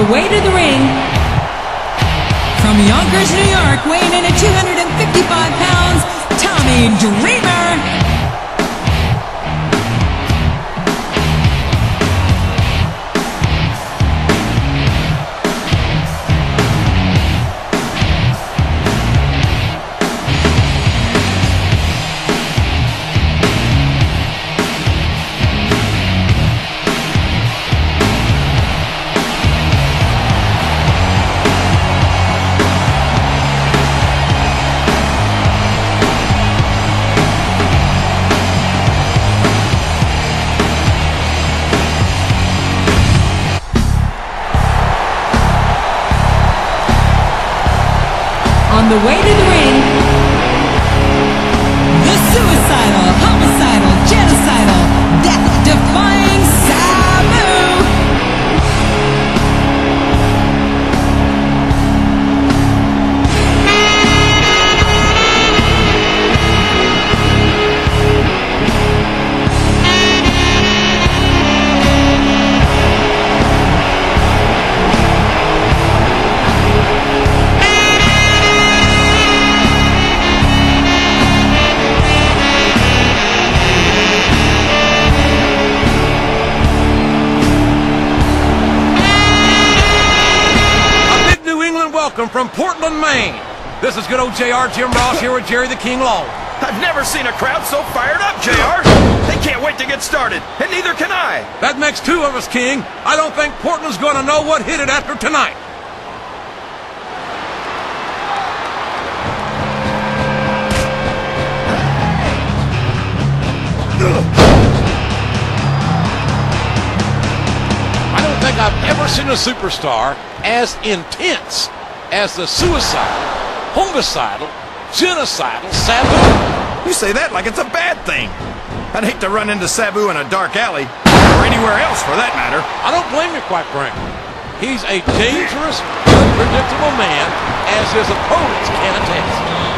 The way to the ring, from Yonkers, New York, weighing in at 255 pounds, Tommy Dreamer. The way to This is good old JR Jim Ross here with Jerry the King Lawler. I've never seen a crowd so fired up, JR. They can't wait to get started, and neither can I. That makes two of us, King. I don't think Portland's going to know what hit it after tonight. I don't think I've ever seen a superstar as intense as the suicidal, homicidal, genocidal Sabu. You say that like it's a bad thing. I'd hate to run into Sabu in a dark alley, or anywhere else for that matter. I don't blame you, quite frankly. He's a dangerous, unpredictable man, as his opponents can attest.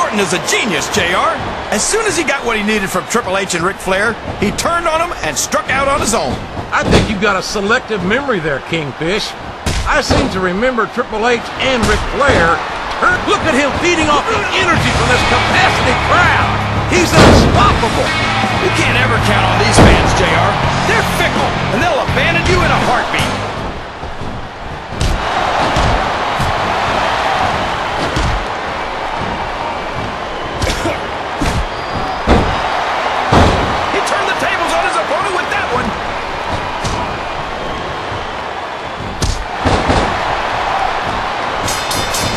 Orton is a genius, JR. As soon as he got what he needed from Triple H and Ric Flair, he turned on him and struck out on his own. I think you've got a selective memory there, Kingfish. I seem to remember Triple H and Ric Flair. Turn- Look at him feeding off the energy from this capacity crowd. He's unstoppable. You can't ever count on these fans, JR. They're fickle, and they'll abandon you in a heartbeat.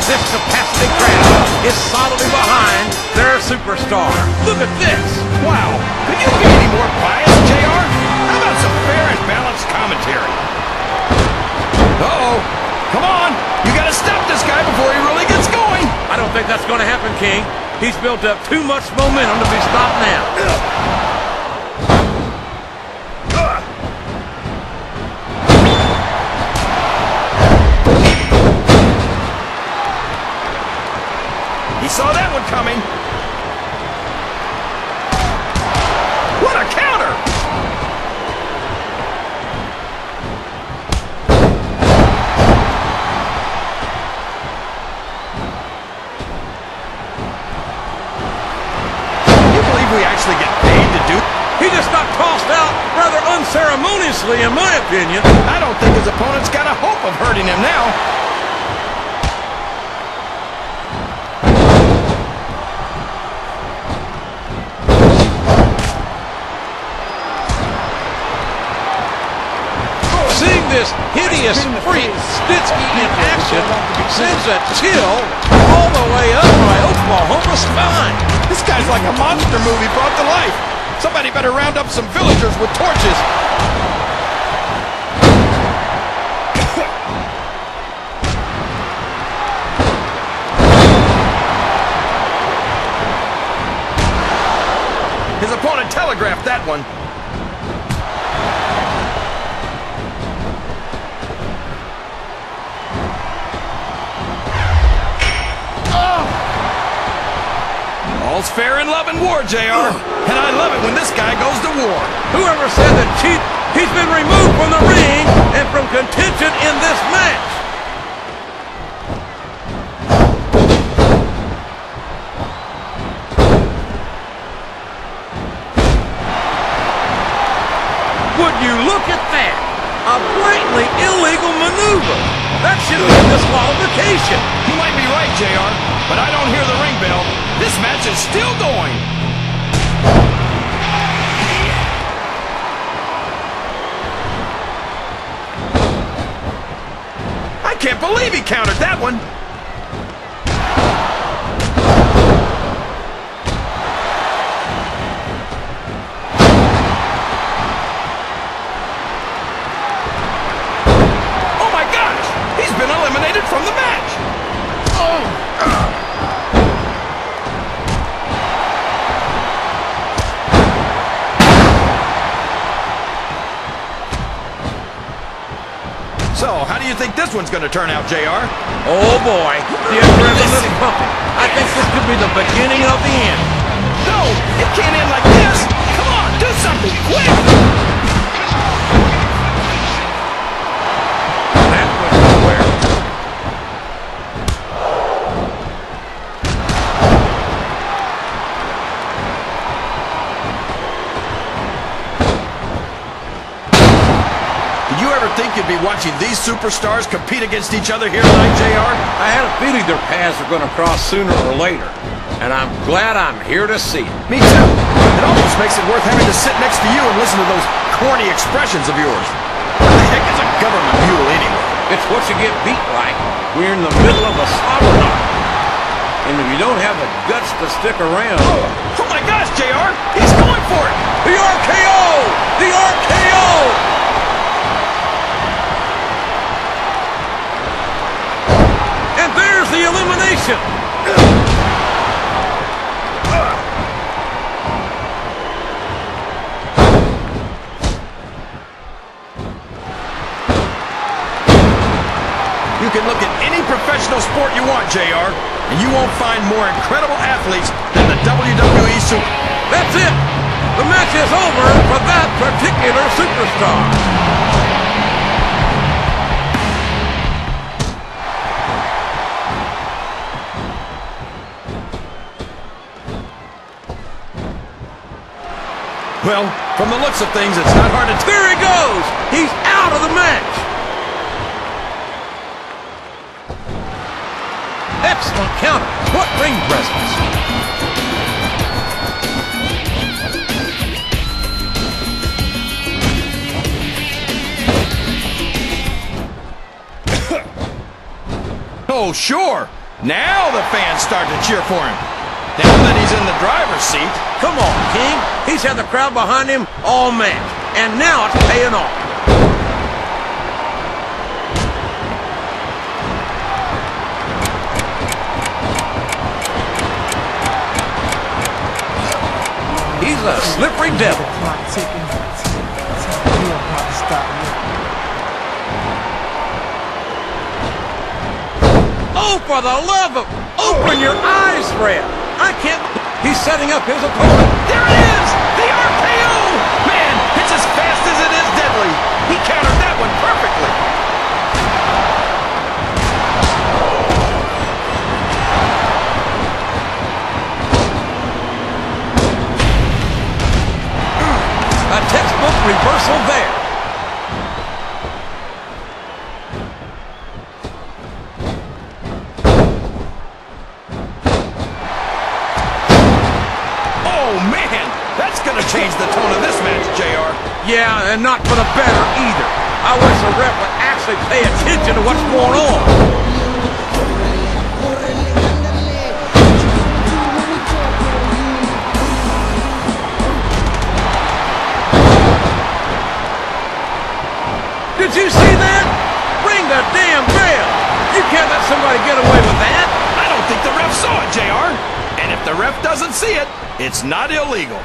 This capacity crowd is solidly behind their superstar. Look at this. Wow. Could you be any more biased, JR? How about some fair and balanced commentary? Uh-oh. Come on. You gotta stop this guy before he really gets going. I don't think that's going to happen, King. He's built up too much momentum to be stopped now. Saw that one coming. What a counter! You believe we actually get paid to do? He just got tossed out rather unceremoniously, in my opinion. I don't think his opponent's got a hope of hurting him now. Hideous freak Snitsky in action sends a chill all the way up my Oklahoma spine. This guy's like a monster movie brought to life. Somebody better round up some villagers with torches. His opponent telegraphed that one. All's fair in love and war, JR. And I love it when this guy goes to war. Whoever said that cheat, he's been removed from the ring and from contention in this match. Would you look at that? A blatantly illegal maneuver. That should be a disqualification. JR, but I don't hear the ring bell. This match is still going. I can't believe he countered that one. This one's going to turn out, JR? Oh boy, the adrenaline is pumping. I think this could be the beginning of the end. No, it can't end like this! Watching these superstars compete against each other here tonight, JR? I had a feeling their paths were going to cross sooner or later, and I'm glad I'm here to see it. Me too. It almost makes it worth having to sit next to you and listen to those corny expressions of yours. What the heck is a government mule anyway? It's what you get beat like. We're in the middle of a slobberknocker. And if you don't have the guts to stick around... Oh, oh my gosh, JR! He's going for Well, from the looks of things, it's not hard to. There he goes! He's out of the match! Excellent counter. What ring presence? Oh, sure. Now the fans start to cheer for him. Now that he's in the driver's seat, Come on, King. He's had the crowd behind him all match. And now it's paying off. He's a slippery devil. Oh, for the love of... Open your eyes, Fred. I can't... He's setting up his opponent. there it is! The RKO! Man, it's as fast as it is deadly. He countered that one perfectly. A textbook reversal there. That's going to change the tone of this match, JR. Yeah, and not for the better either. I wish the ref would actually pay attention to what's going on. Did you see that? Ring the damn bell! You can't let somebody get away with that! I don't think the ref saw it, JR. And if the ref doesn't see it, it's not illegal.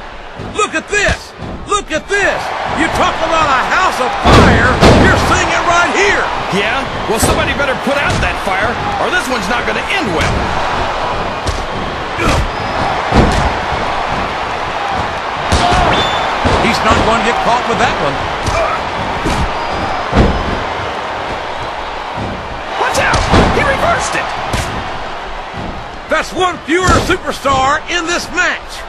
Look at this! Look at this! You talk about a house of fire, you're seeing it right here! Yeah? Well, somebody better put out that fire, or this one's not gonna end well. He's not going to get caught with that one. Watch out! He reversed it! That's one fewer superstar in this match.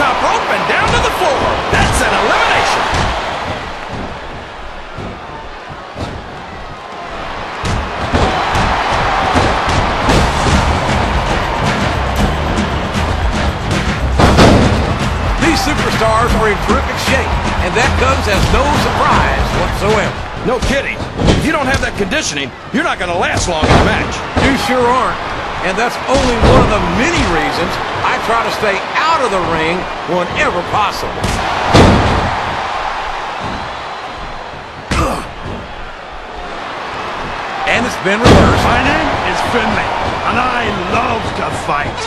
Top rope and down to the floor. That's an elimination. These superstars are in terrific shape, and that comes as no surprise whatsoever. No kidding. If you don't have that conditioning, you're not going to last long in a match. You sure aren't. And that's only one of the many reasons I try to stay out of the ring whenever possible. And it's been reversed. My name is Finlay, and I love to fight.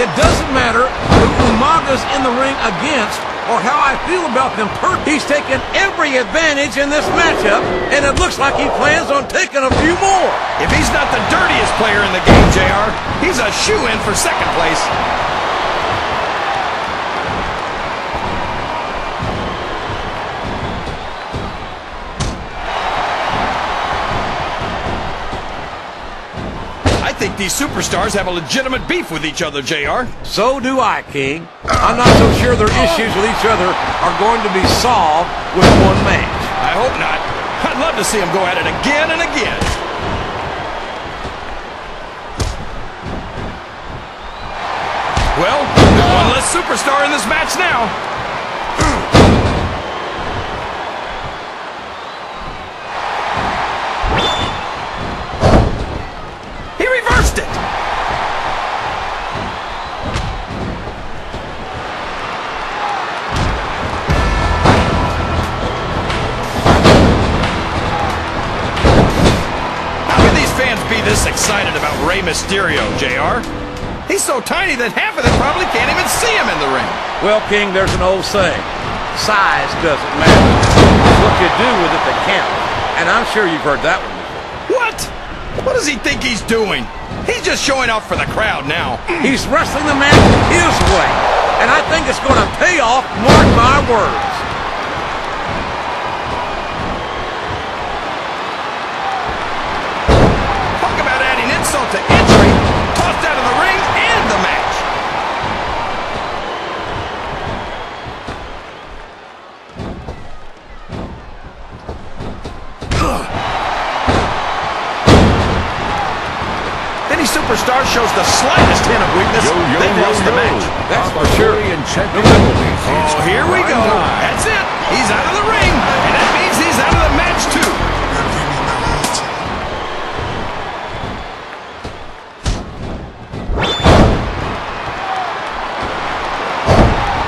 It doesn't matter who Umaga's in the ring against or how I feel about them. He's taken every advantage in this matchup, and it looks like he plans on taking a few more. If he's not the dirtiest player in the game, JR, he's a shoe-in for second place. These superstars have a legitimate beef with each other, JR. So do I, King. I'm not so sure their issues with each other are going to be solved with one match. I hope not. I'd love to see them go at it again and again. Well, there's one less superstar in this match now. This excited about Rey Mysterio, JR? He's so tiny that half of them probably can't even see him in the ring. Well, King, there's an old saying. Size doesn't matter. It's what you do with it that counts. And I'm sure you've heard that one before. What? What does he think he's doing? He's just showing off for the crowd now. He's wrestling the match his way. And I think it's going to pay off, mark my words. Shows the slightest hint of weakness, they've lost the match. That's for sure. Oh, here we go. That's it. He's out of the ring, and that means he's out of the match too.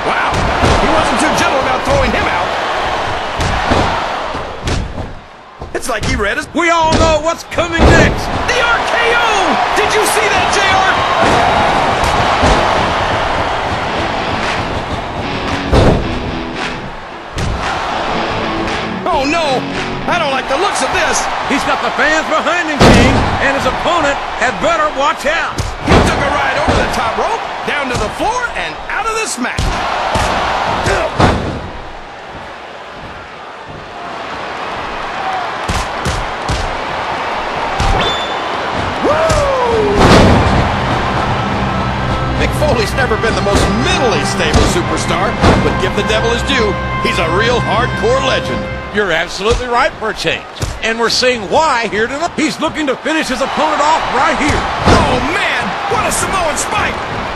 Wow, he wasn't too gentle about throwing him out. It's like he read us. We all know what's coming next. The RKO! Did you see that, JR? Oh no! I don't like the looks of this! He's got the fans behind him, King, and his opponent had better watch out. He took a ride over the top rope, down to the floor, and out of this match. Foley's never been the most mentally stable superstar, but give the devil his due. He's a real hardcore legend. You're absolutely right for a change. And we're seeing why here tonight. He's looking to finish his opponent off right here. Oh man, what a Samoan spike!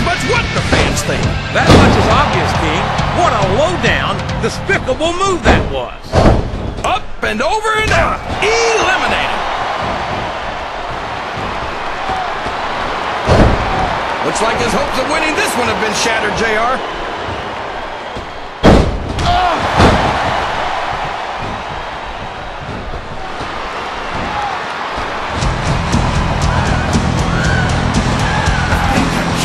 Cares much what the fans think. That much is obvious, King. What a low-down, despicable move that was. Up and over and out. Eliminated. Looks like his hopes of winning this one have been shattered, JR.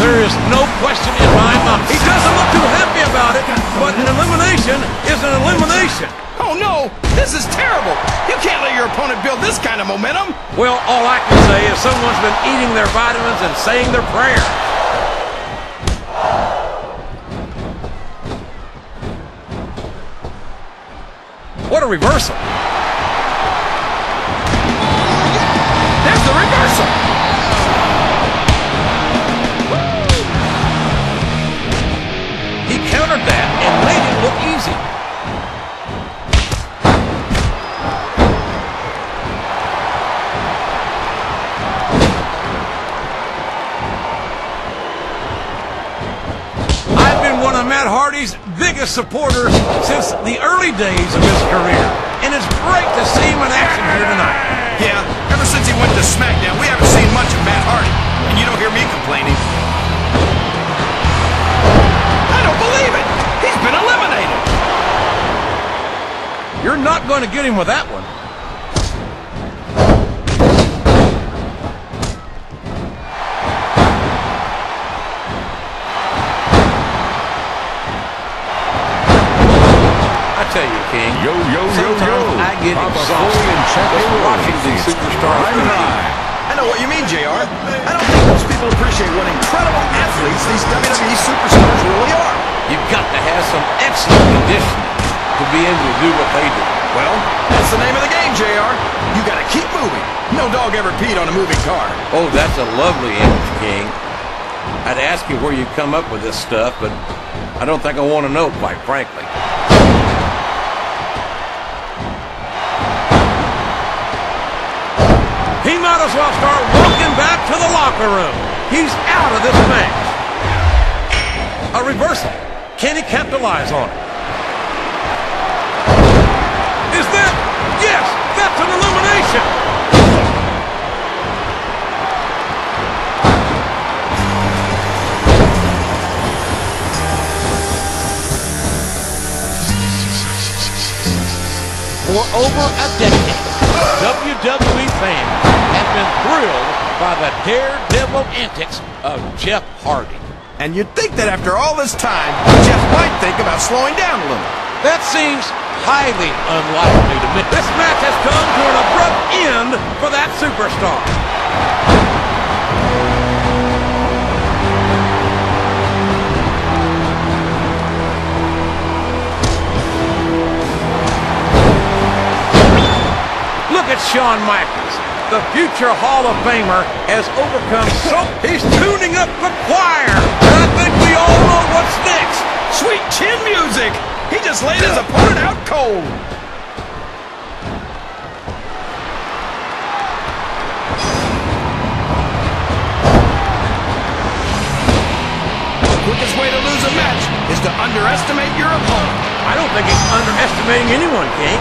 There is no question in my mind. He doesn't look too happy about it, but an elimination is an elimination. Oh no, this is terrible. You can't let your opponent build this kind of momentum. Well, all I can say is someone's been eating their vitamins and saying their prayers. What a reversal. There's the reversal. That and made it look easy. I've been one of Matt Hardy's biggest supporters since the early days of his career, and it's great to see him in action here tonight. Yeah, ever since he went to SmackDown, we haven't seen much of Matt Hardy. And you don't hear me complaining. I don't believe it. He's been eliminated. You're not going to get him with that one. I tell you, King. Yo, yo, yo, sometimes yo. I get Papa exhausted Foley and Chuck just Taylor. watching these It's superstars prime compete. time. I know what you mean, JR. I don't think most people appreciate what incredible athletes these WWE superstars really are. You've got to have some excellent conditioning to be able to do what they do. Well, that's the name of the game, JR. You gotta keep moving. No dog ever peed on a moving car. Oh, that's a lovely image, King. I'd ask you where you come up with this stuff, but I don't think I want to know, quite frankly. He might as well start walking back to the locker room. He's out of this match. A reversal. Can he capitalize on it? Yes, that's an elimination. For over a decade, WWE fans have been thrilled by the daredevil antics of Jeff Hardy. And you'd think that after all this time, Jeff might think about slowing down a little. That seems highly unlikely to me. This match has come to an abrupt end for that superstar. Look at Shawn Michaels. The future Hall of Famer has overcome so... He's tuning up the choir. And I think we all know what's next. Sweet chin music! He just laid his opponent out cold. The quickest way to lose a match is to underestimate your opponent. I don't think he's underestimating anyone, King.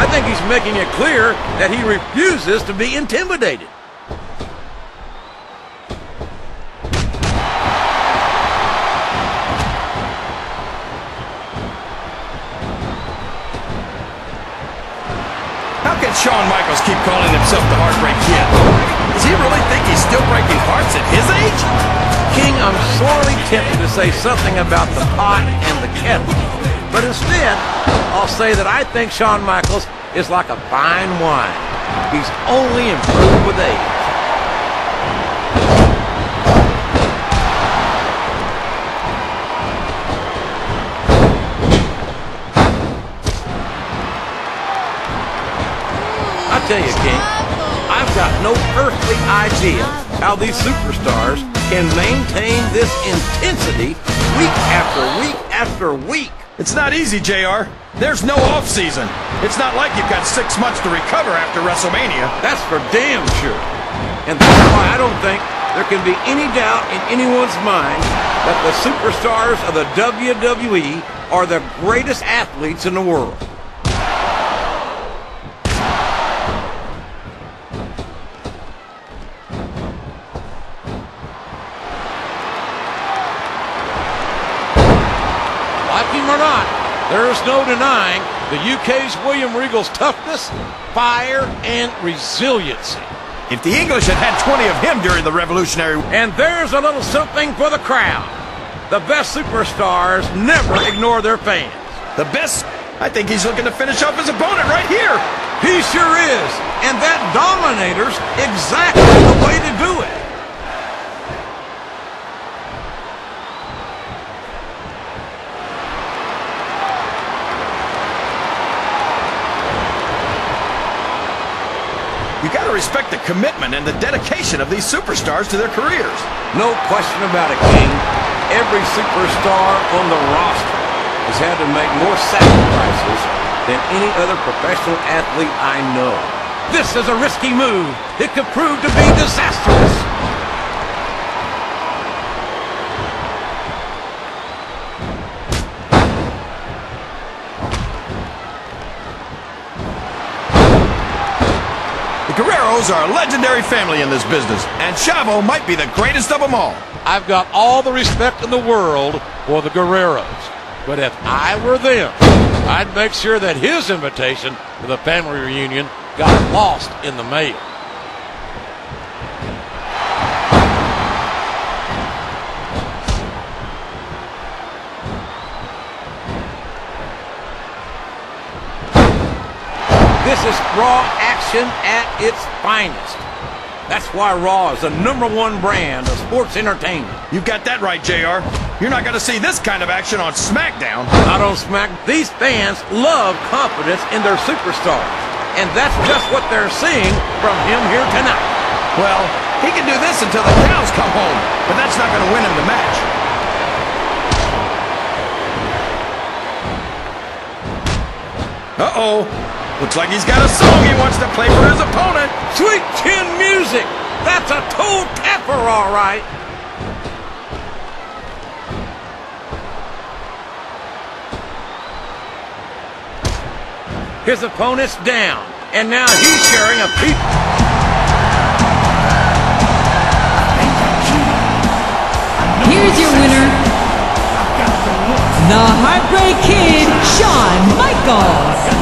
I think he's making it clear that he refuses to be intimidated. Keep calling himself the Heartbreak Kid? Does he really think he's still breaking hearts at his age? King, I'm sorely tempted to say something about the pot and the kettle. But instead, I'll say that I think Shawn Michaels is like a fine wine. He's only improved with age. Tell you, King, I've got no earthly idea how these superstars can maintain this intensity week after week after week. It's not easy, JR. There's no off-season. It's not like you've got six months to recover after WrestleMania. That's for damn sure. And that's why I don't think there can be any doubt in anyone's mind that the superstars of the WWE are the greatest athletes in the world. No denying the UK's William Regal's toughness, fire, and resiliency. If the English had had 20 of him during the Revolutionary... And there's a little something for the crowd. The best superstars never ignore their fans. The best... I think he's looking to finish off his opponent right here. He sure is. And that Dominator's exactly the way to do it. You gotta respect the commitment and the dedication of these superstars to their careers. No question about it, King. Every superstar on the roster has had to make more sacrifices than any other professional athlete I know. This is a risky move. It could prove to be disastrous. Guerreros are a legendary family in this business, and Chavo might be the greatest of them all. I've got all the respect in the world for the Guerreros. But if I were them, I'd make sure that his invitation to the family reunion got lost in the mail. Is Raw action at its finest. That's why Raw is the number one brand of sports entertainment. You've got that right, JR. You're not gonna see this kind of action on SmackDown. Not on Smack. These fans love confidence in their superstars. And that's just what they're seeing from him here tonight. Well, he can do this until the cows come home, but that's not gonna win him the match. Uh-oh. Looks like he's got a song he wants to play for his opponent. Sweet chin music. That's a toe tapper, all right. His opponent's down, and now he's sharing a peep. Here's your winner, the Heartbreak Kid, Shawn Michaels.